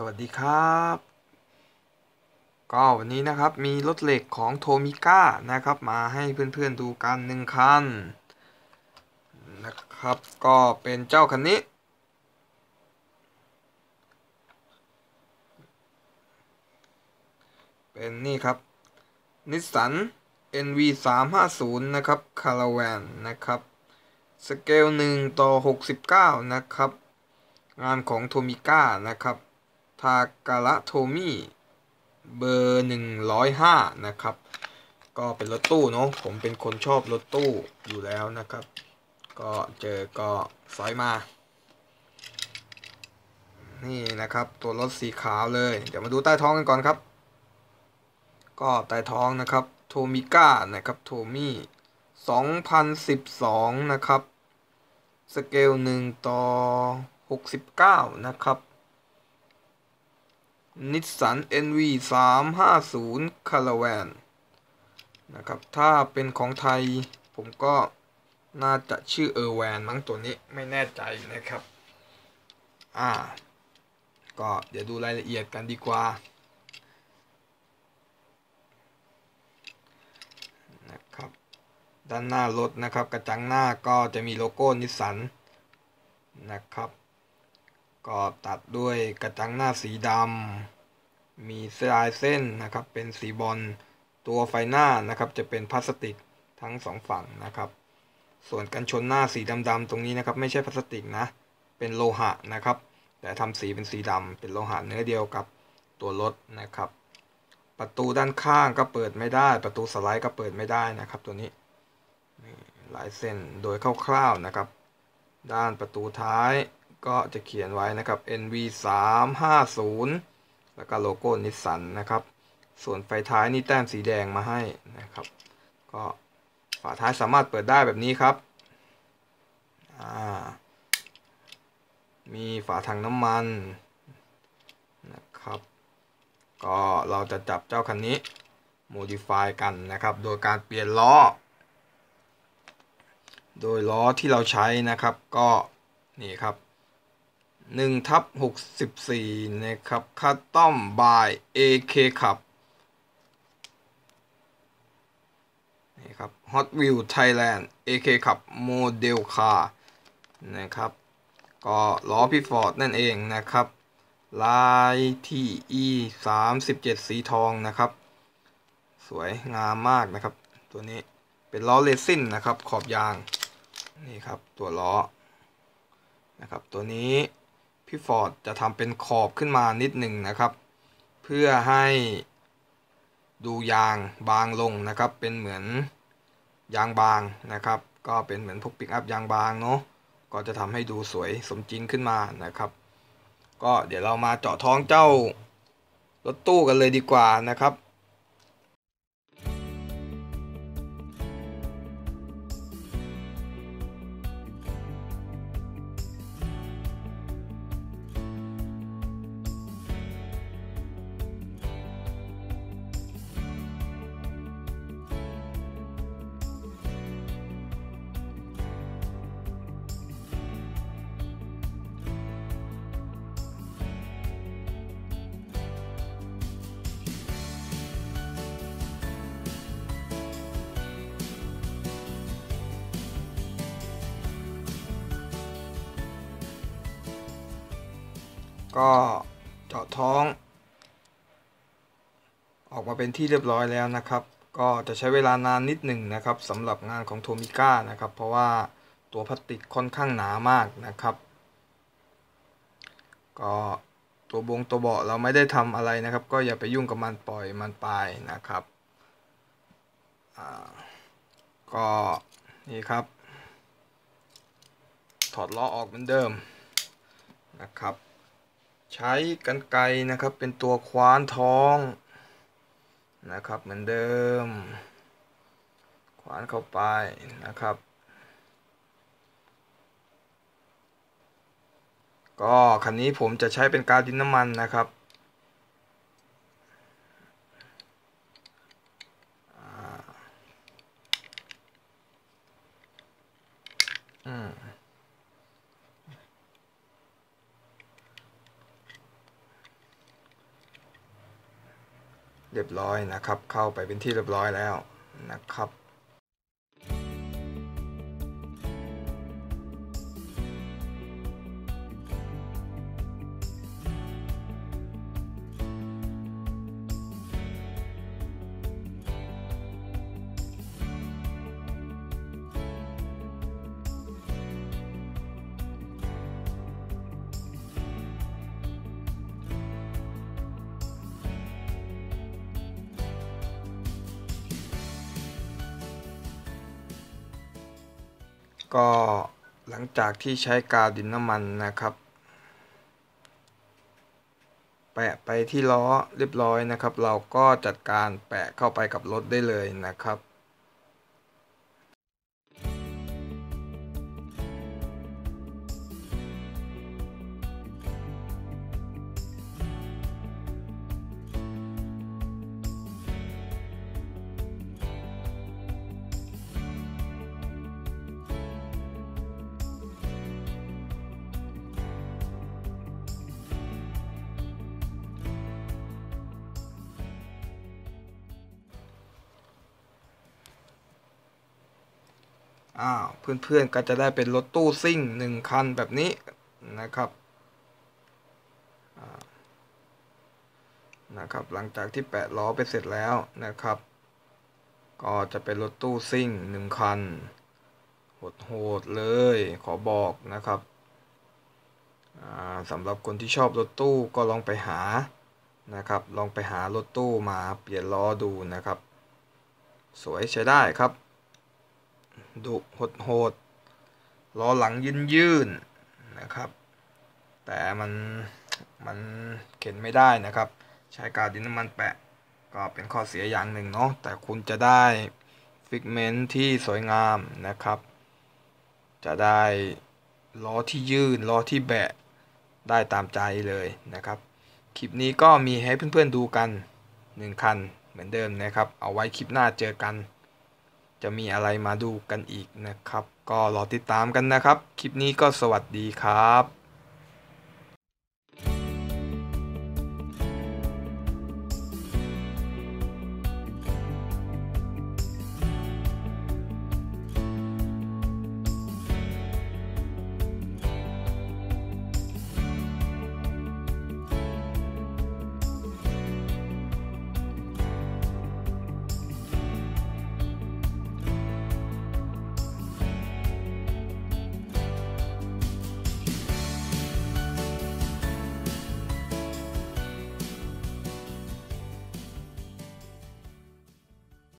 สวัสดีครับ ก็วันนี้นะครับมีรถเหล็กของโทมิก้านะครับ มาให้เพื่อนๆดูกันหนึ่งคันนะครับ ก็เป็นเจ้าคันนี้ เป็นนี่ครับนิสสัน NV 3 5 0นะครับคาราแวนนะครับสเกล1ต่อ69 นะครับ งานของ Tomica นะครับ Takara Tomy เบอร์ 105 นะครับ ก็เป็นรถตู้เนาะผมเป็นคนชอบรถตู้อยู่แล้วนะครับ ก็เจอก็สอยมา นี่นะครับตัวรถสีขาวเลย เดี๋ยวมาดูใต้ท้องกันก่อนครับ ก็ใต้ท้องนะครับ Tomicaนะครับโทมิ2012 นะครับ สเกล 1 ต่อ 69 นะครับ นิสสัน NV 350 Caravan นะครับ ถ้าเป็นของไทยผมก็น่าจะชื่อเออร์แวนมั้งตัวนี้ไม่แน่ใจนะครับ อ่า ก็เดี๋ยวดูรายละเอียดกันดีกว่า นะครับ ด้านหน้ารถนะครับ กระจังหน้าก็จะมีโลโก้นิสสันนะครับ ก็ตัดด้วยกระจังหน้าสีดำมีลายเส้นนะครับ เป็นสีบรอนซ์ตัวไฟหน้านะครับ จะเป็นพลาสติกทั้งสองฝั่งนะครับ ส่วนกันชนหน้าสีดำๆตรงนี้นะครับ ไม่ใช่พลาสติกนะ เป็นโลหะนะครับ แต่ทำสีเป็นสีดำเป็นโลหะเนื้อเดียวกับตัวรถนะครับ ประตูด้านข้างก็เปิดไม่ได้ ประตูสไลด์ก็เปิดไม่ได้นะครับ ตัวนี้ลายเส้นโดยคร่าวๆนะครับ ด้านประตูท้าย ก็จะเขียนไว้นะครับ NV 3 5 0แล้วก็โลโก้นิสสันนะครับ ส่วนไฟท้ายนี่แต้มสีแดงมาให้นะครับ ก็ฝาท้ายสามารถเปิดได้แบบนี้ครับ มีฝาถังน้ำมันนะครับ ก็เราจะจับเจ้าคันนี้ modify กันนะครับ โดยการเปลี่ยนล้อ โดยล้อที่เราใช้นะครับ ก็นี่ครับ 1ทับ64 นะครับคัตตอมบาย AK ขับนี่ครับ Hot Wheel Thailand AK Club Model Car นะครับ ก็ล้อพี่ฟอร์ดนั่นเองนะครับ ลาย TE 37 สีทองนะครับ สวยงามมากนะครับ ตัวนี้เป็นล้อเรซินนะครับ ขอบยาง นี่ครับ ตัวล้อนะครับ ตัวนี้ พี่ฟอร์ดจะทำเป็นขอบขึ้นมานิดหนึ่งนะครับ เพื่อให้ดูยางบางลงนะครับ เป็นเหมือนยางบางนะครับ ก็เป็นเหมือนพวกปิกอัพยางบางเนาะก็จะทำให้ดูสวยสมจริงขึ้นมานะครับ ก็เดี๋ยวเรามาเจาะท้องเจ้ารถตู้กันเลยดีกว่านะครับ ก็เจาะท้อง ออกมาเป็นที่เรียบร้อยแล้วนะครับ ก็จะใช้เวลานานนิดหนึ่งนะครับสำหรับงานของโทมิก้านะครับ เพราะว่าตัวพลาสติกค่อนข้างหนามากนะครับ ก็ตัวบงตัวเบาะเราไม่ได้ทำอะไรนะครับ ก็อย่าไปยุ่งกับมันปล่อยมันไปนะครับก็นี่ครับ ถอดล้อออกเหมือนเดิมนะครับ ใช้กันไกนะครับเป็นตัวคว้านท้องนะครับเหมือนเดิมคว้านเข้าไปนะครับ ก็คันนี้ผมจะใช้เป็นกาวดินน้ำมันนะครับ เรียบร้อยนะครับ เข้าไปเป็นที่เรียบร้อยแล้วนะครับ ก็หลังจากที่ใช้กาวดินน้ำมันนะครับ แปะไปที่ล้อเรียบร้อยนะครับ เราก็จัดการแปะเข้าไปกับรถได้เลยนะครับ อ้าวเพื่อนๆก็จะได้เป็นรถตู้ซิ่งหนึ่งคันแบบนี้นะครับนะครับ หลังจากที่แปะล้อไปเสร็จแล้วนะครับ ก็จะเป็นรถตู้ซิ่งหนึ่งคันโหดๆเลยขอบอกนะครับสำหรับคนที่ชอบรถตู้ก็ลองไปหานะครับ ลองไปหารถตู้มาเปลี่ยนล้อดูนะครับ สวยใช้ได้ครับ ดุโหดโหดล้อหลังยืนยืนนะครับ แต่มันมันเข็นไม่ได้นะครับใช้กาวดินน้ำมันแปะก็เป็นข้อเสียอย่างหนึ่งเนาะแต่คุณจะได้ฟิกเมนต์ที่สวยงามนะครับ จะได้ล้อที่ยืนล้อที่แบะได้ตามใจเลยนะครับ คลิปนี้ก็มีให้เพื่อนๆดูกันหนึ่งคันเหมือนเดิมนะครับ เอาไว้คลิปหน้าเจอกัน จะมีอะไรมาดูกันอีกนะครับ ก็รอติดตามกันนะครับ คลิปนี้ก็สวัสดีครับ